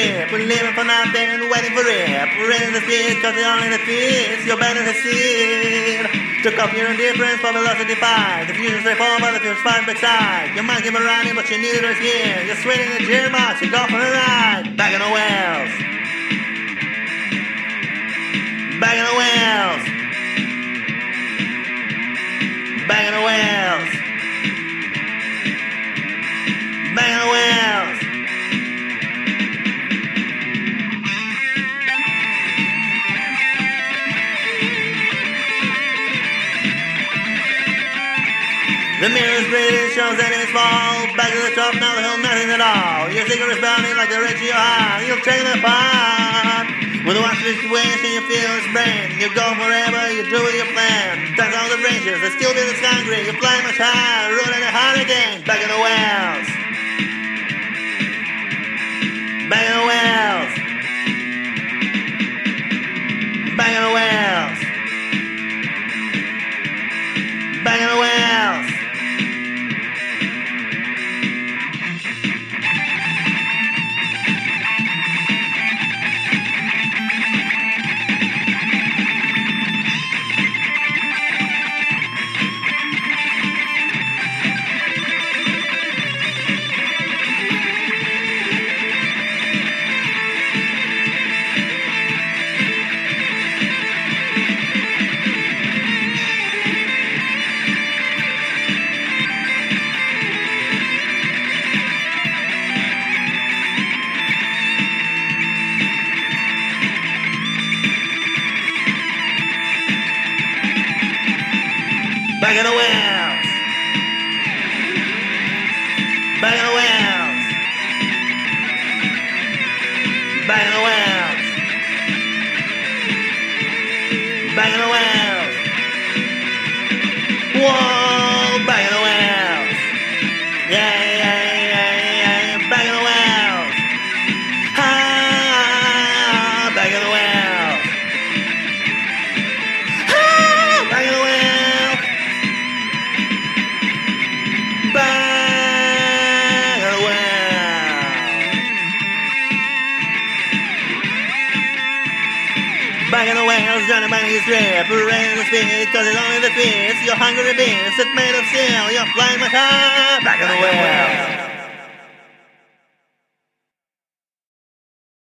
We're living for nothing, waiting for it. We're in the street, cause it's only the fees. You're better see it. Took off your indifference for velocity 5. The fusion's straightforward, the fusion's fine backside. Your mind came around but you needed a skin. You're swinging the gearbox, you go for a ride. Back in the wheels. Back in the wheels. The mirror's bleeding, shows that it's fall. Back to the top, now the hill, nothing at all. Your cigarette's burning like the rich you are. You'll take it apart. With the watch situation, you feel its brain. You go forever, you do what you plan. Dance all the ranges, the steel business concrete. You fly much higher, rolling it hard again. Dragging away. Dragging the whales down the money strip Rain the speed, cause it's only the fears You're hungry beasts, it's made of steel. You're flying with high Back in the whales.